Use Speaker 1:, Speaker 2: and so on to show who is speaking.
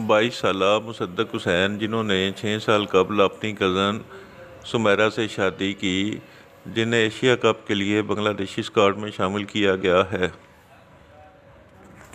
Speaker 1: बाईस साल मुसद्दक हुसैन, जिन्होंने छः साल कबल अपनी कज़न सुमैरा से शादी की, जिन्हें एशिया कप के लिए बांग्लादेशी स्क्वाड में शामिल किया गया है।